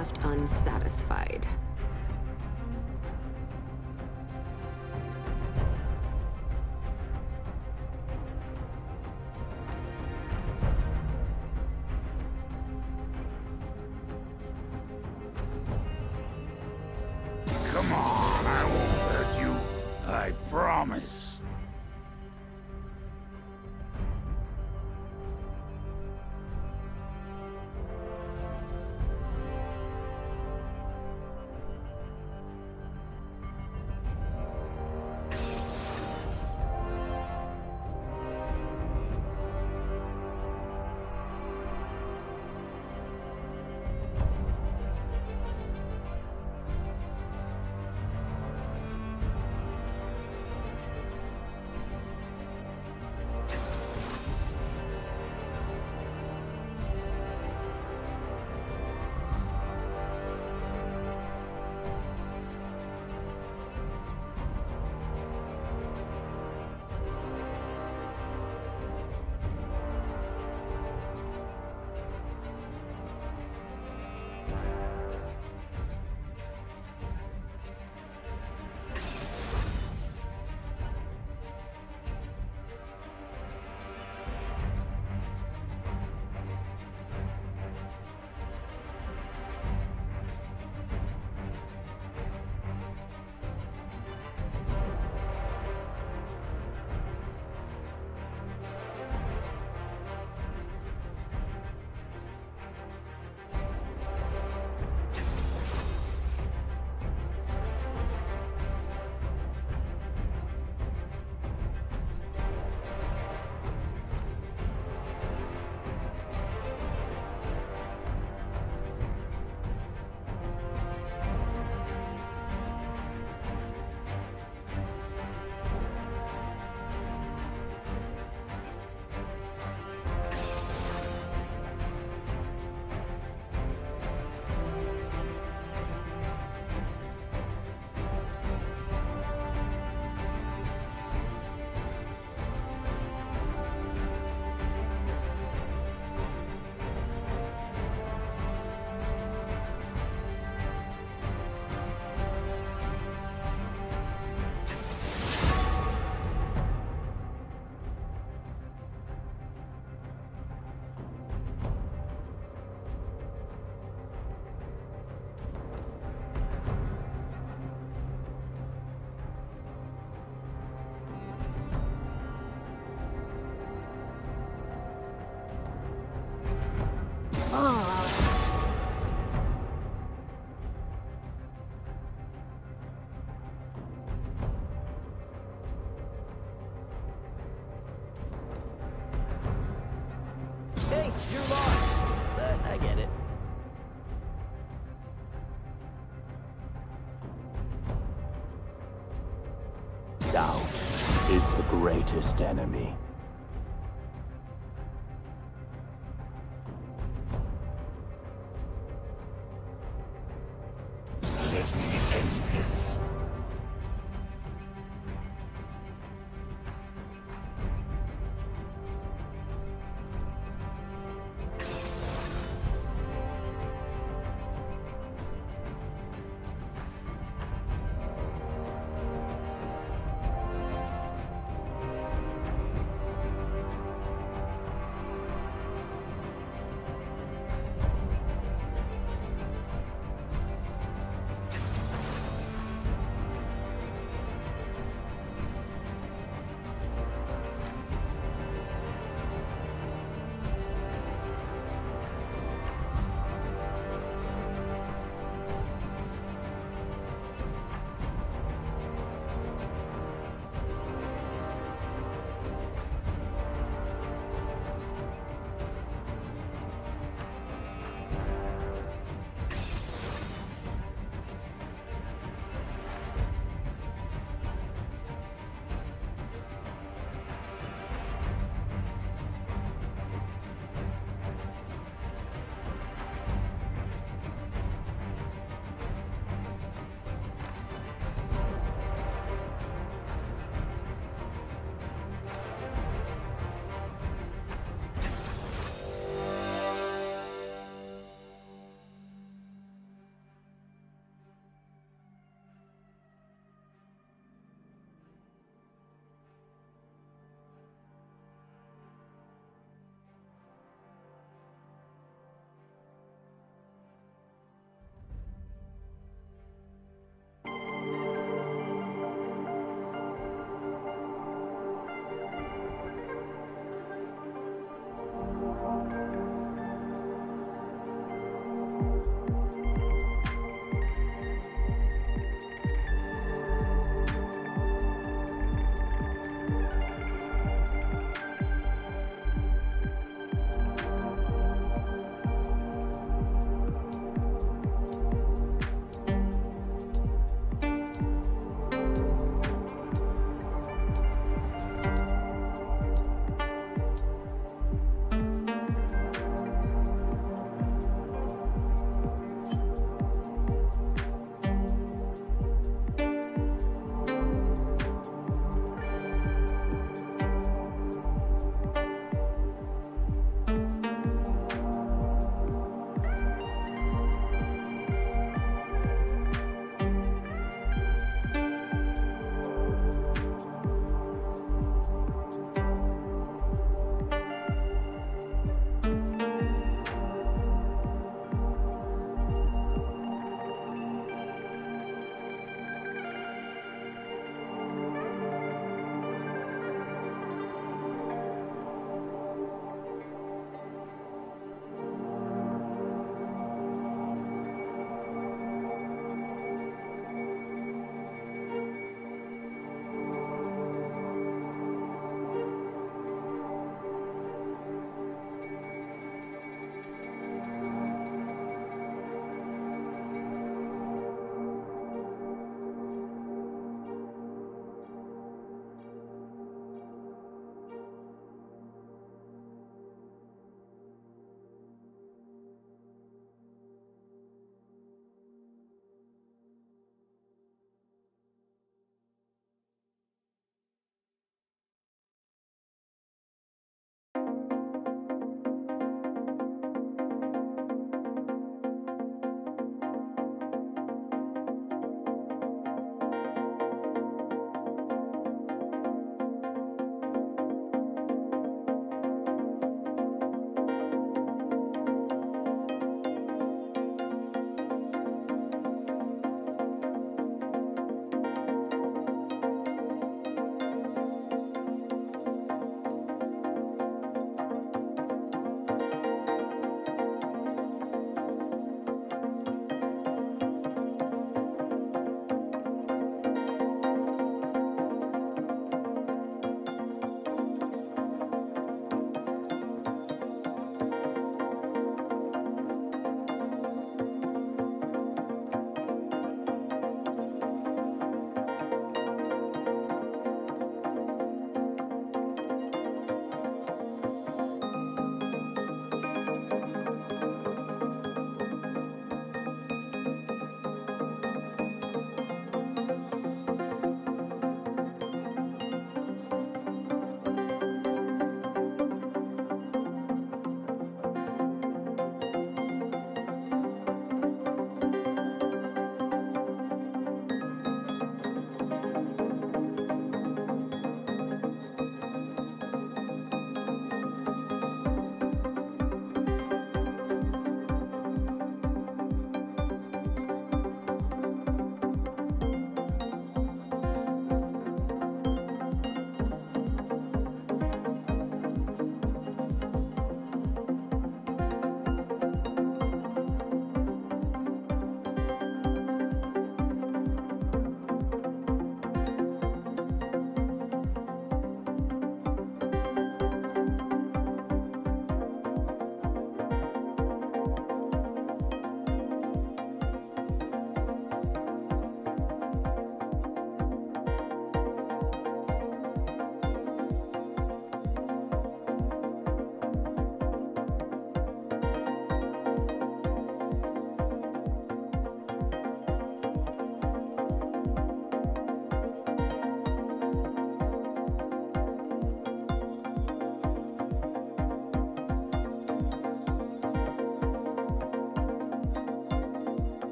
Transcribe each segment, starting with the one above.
left unsatisfied.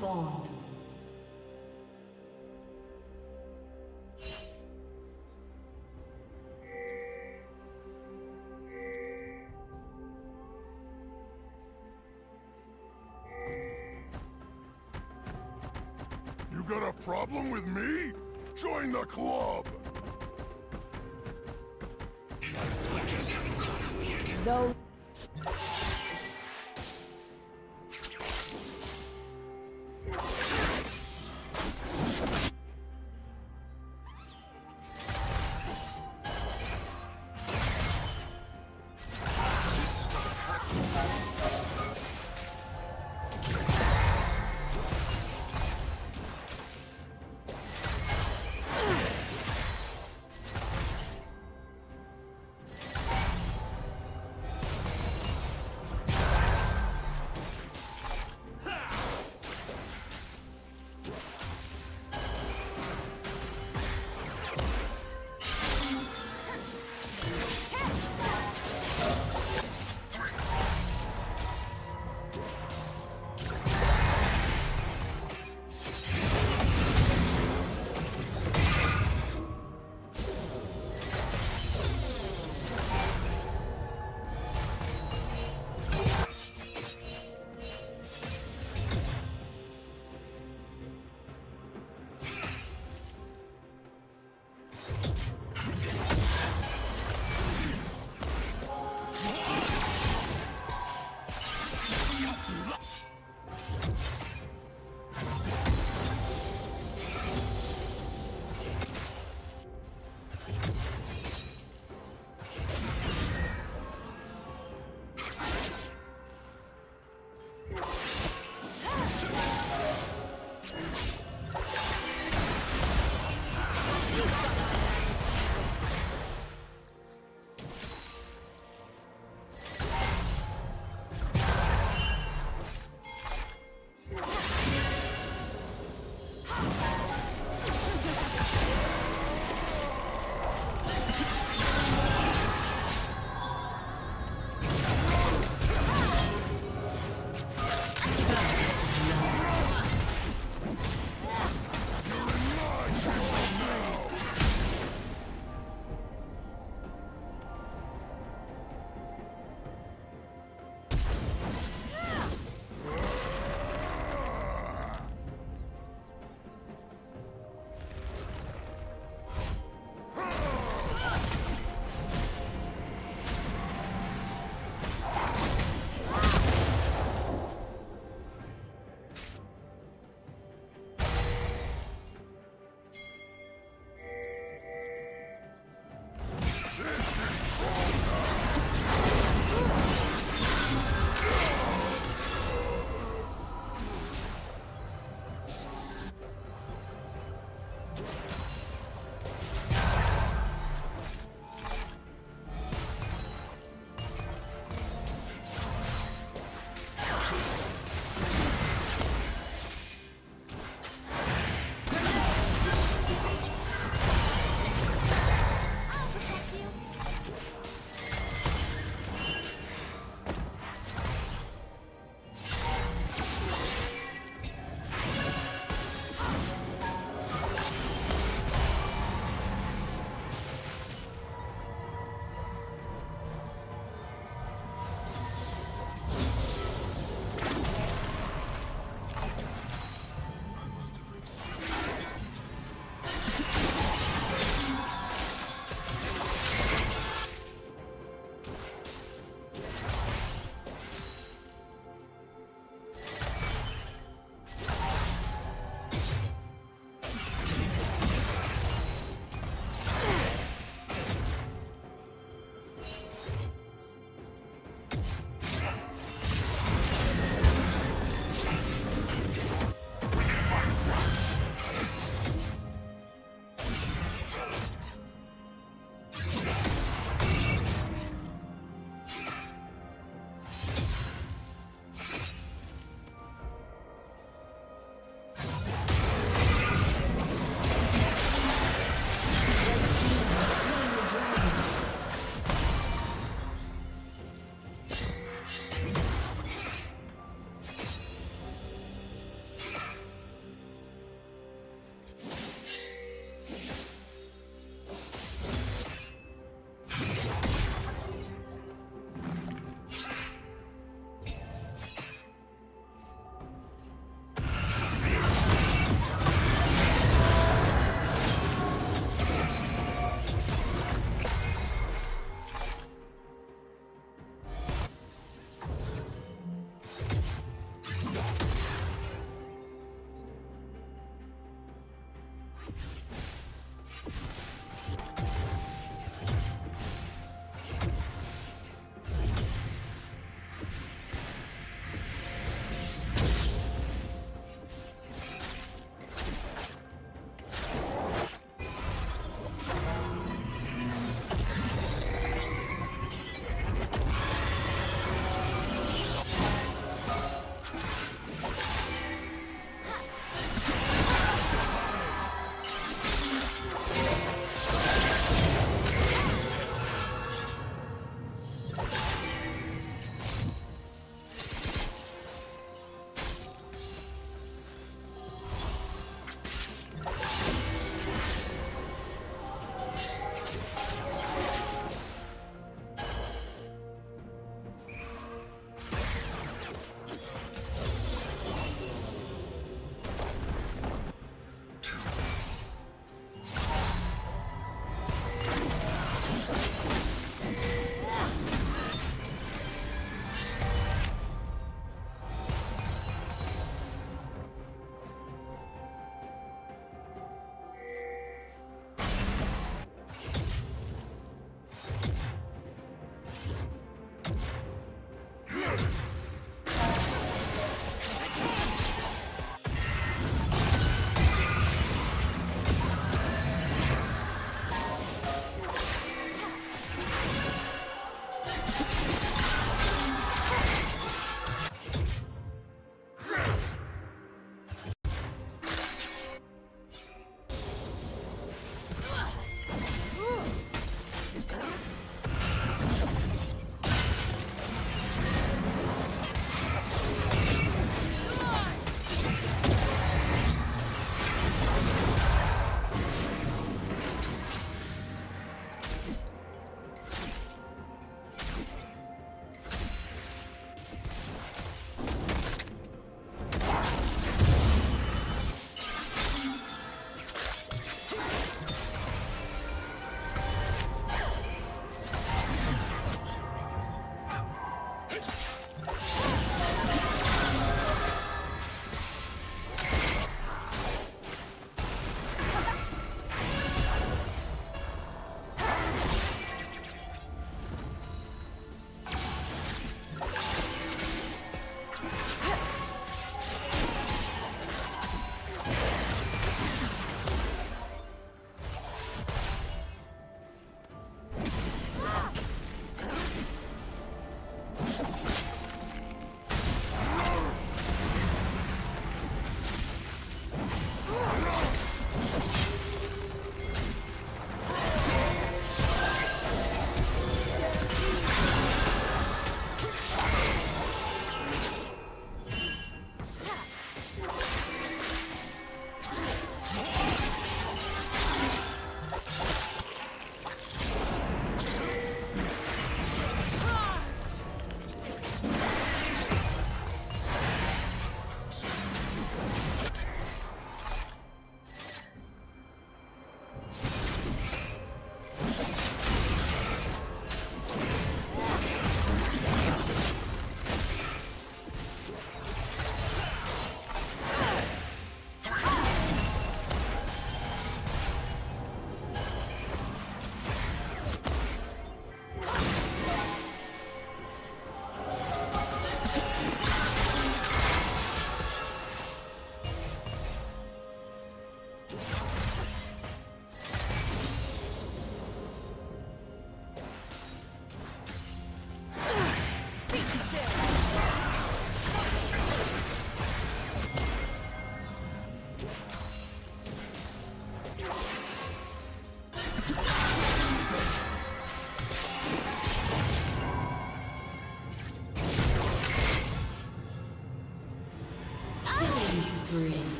Spawned. You got a problem with me? Join the club! Those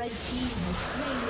Red team has slain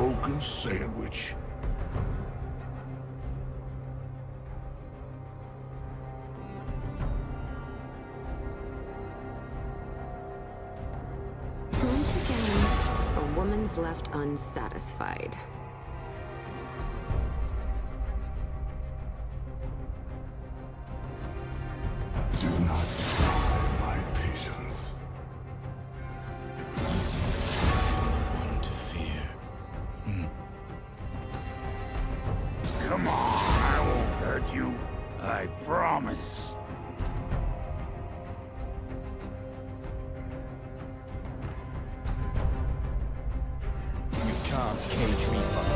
chicken sandwich. Once again, a woman's left unsatisfied. Cage me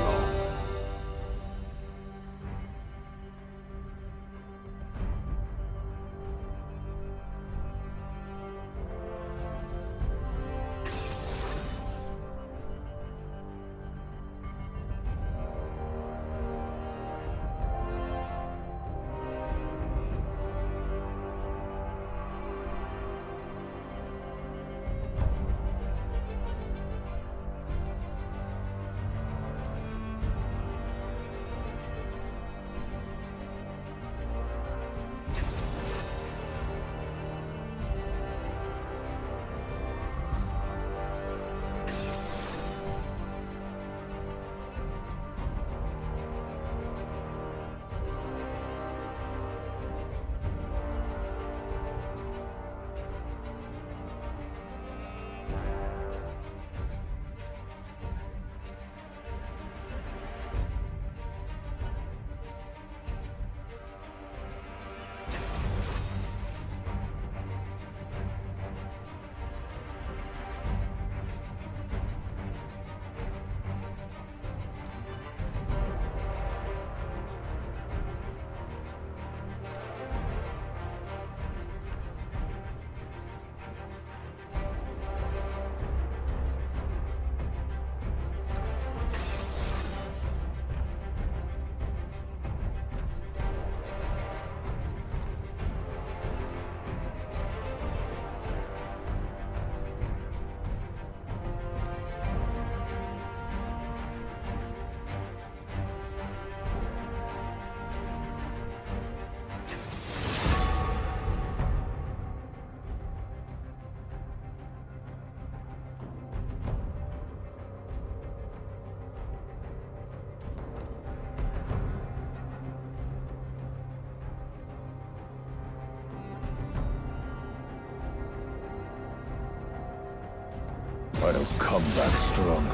come back stronger.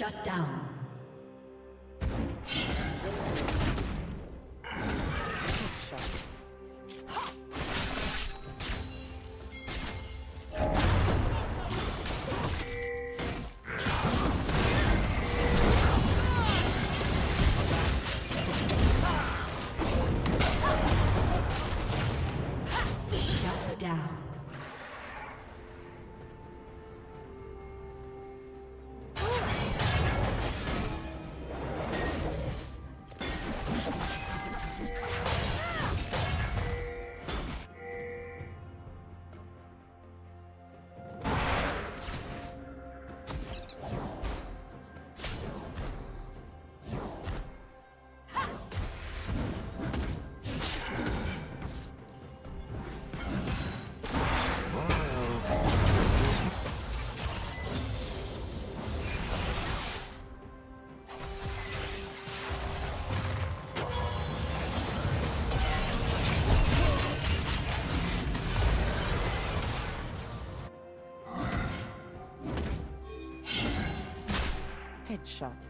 Shut down. Kürşat.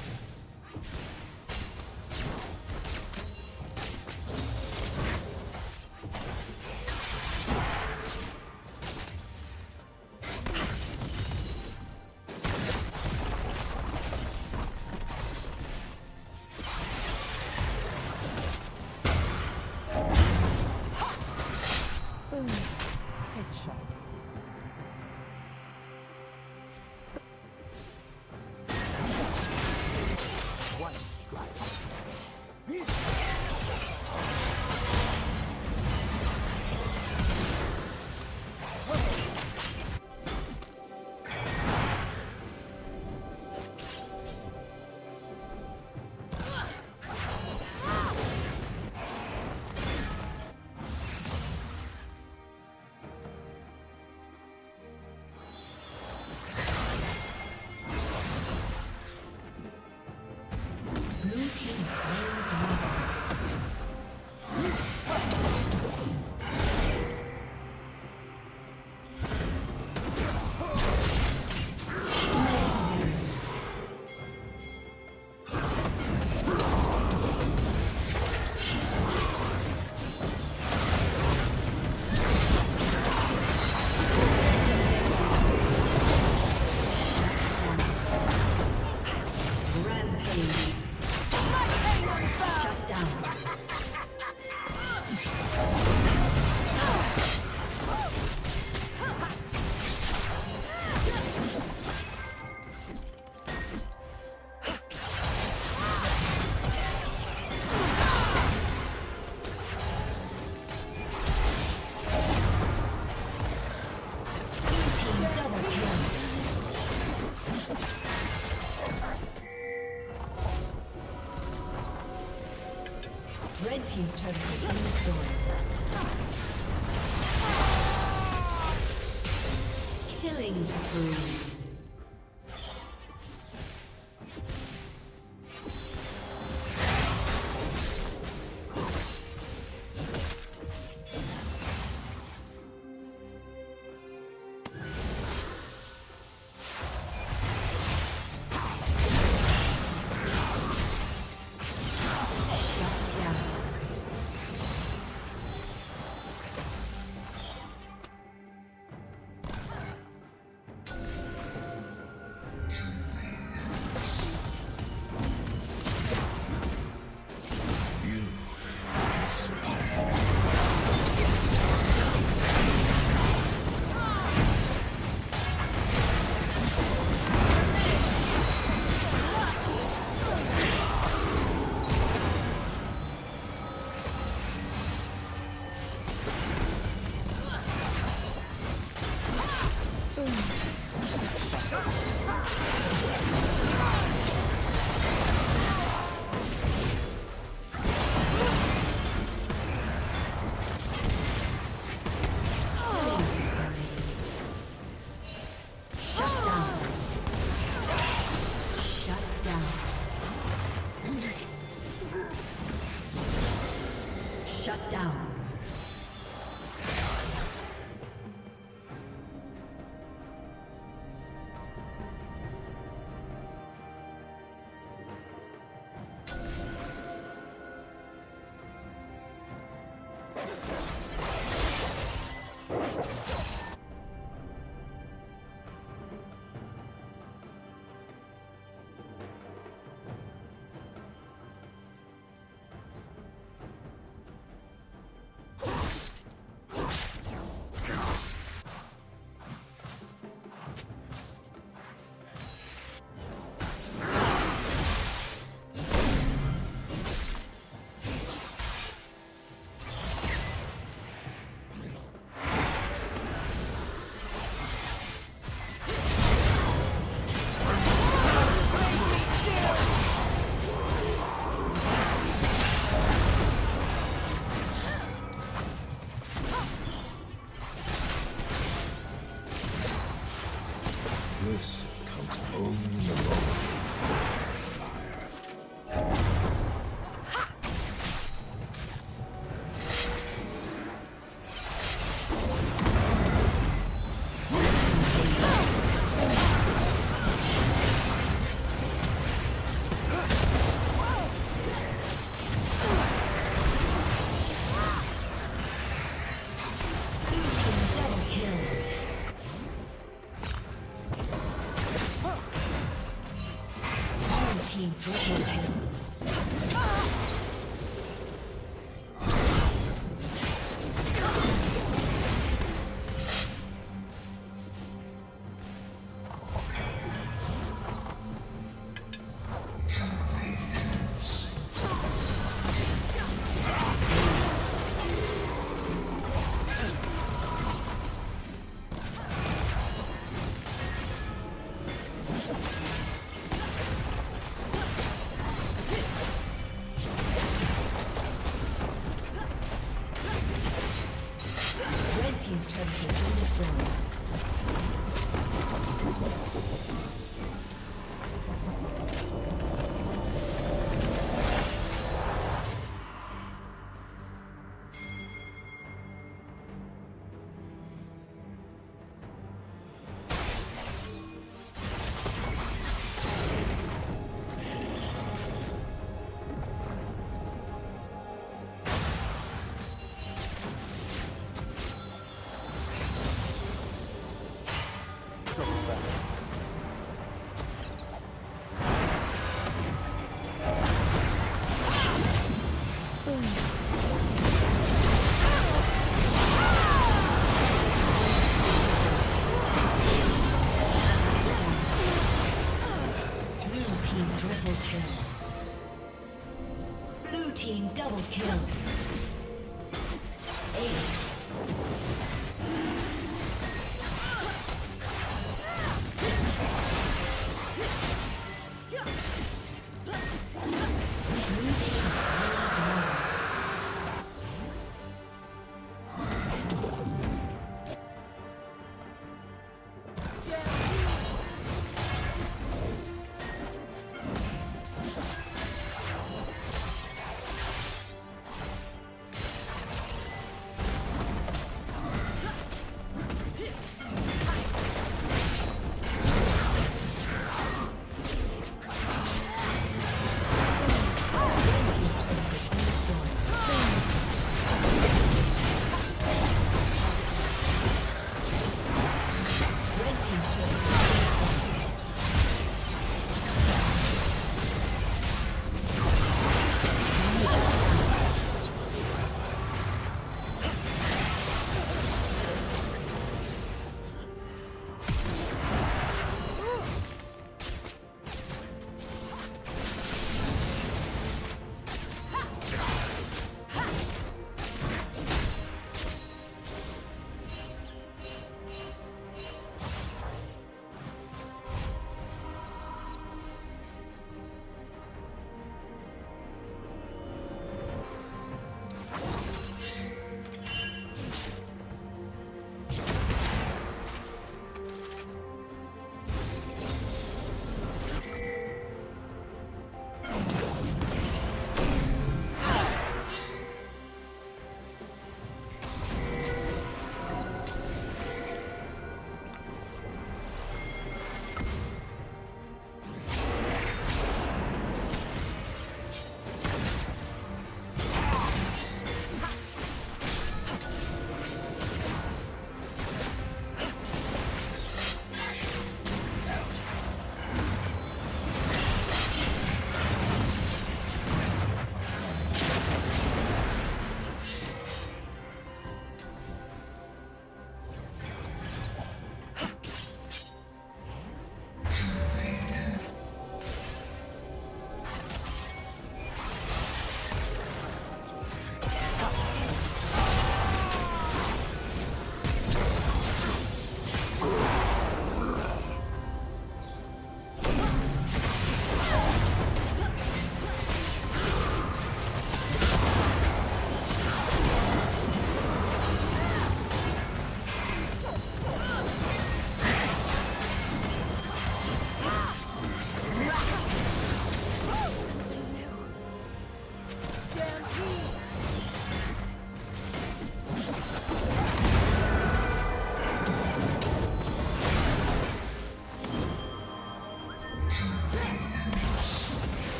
Killing